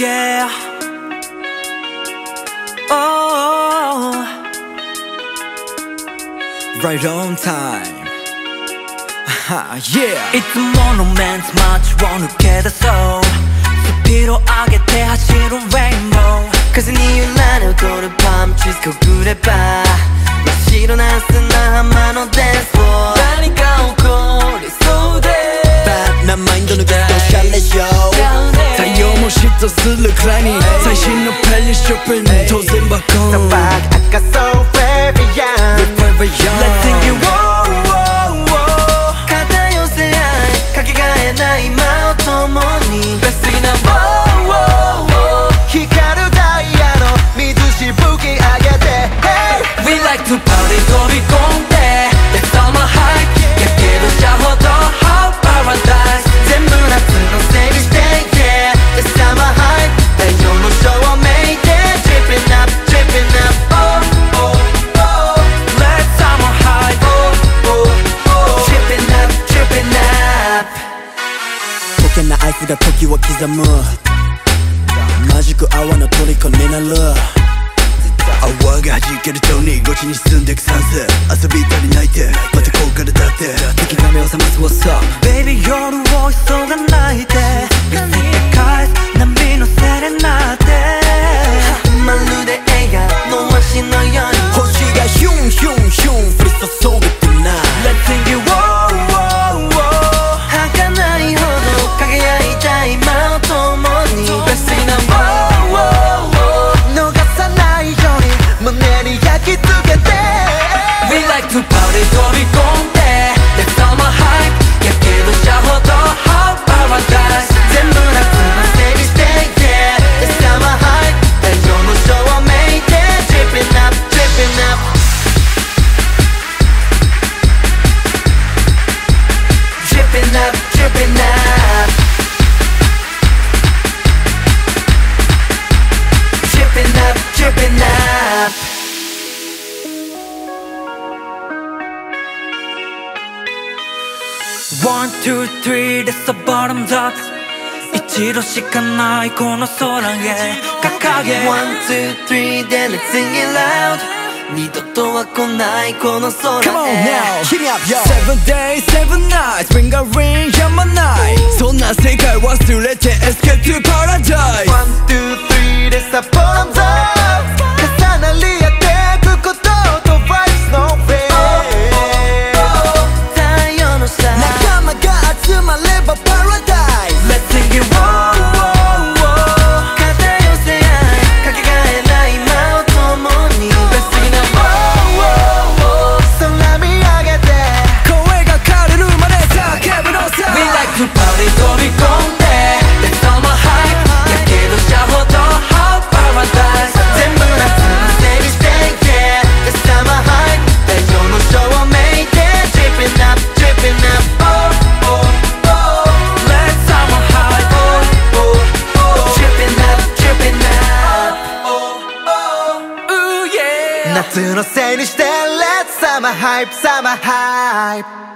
yeah Oh Right on time yeah いつものメンツ街を抜け出そうスピード上げて走るレインボー風に揺られ踊るパンチスくぐれば真っ白な砂浜のデンスフロー何か起こりそうでバッなマインド抜けておしゃれしよう太陽 も嫉妬するくらいに最新のプレイ が時を刻む。マジック泡の虜になる。泡が弾けるようにゴチに進んでく算数遊び足りないて。またこうからだって。敵が目を覚ます。What's up? Baby 夜を急がない One, two, three, that's the bottoms up 一度しかないこの空へ掲げ One, two, three, then let's sing it loud 二度とは来ないこの空へ Come on now, hit me up yo Seven days, seven nights, bring a ring, やまないそんな世界忘れて Escape to paradise One, two, three I my liver. 夏のせいにして Let's summer hype summer hype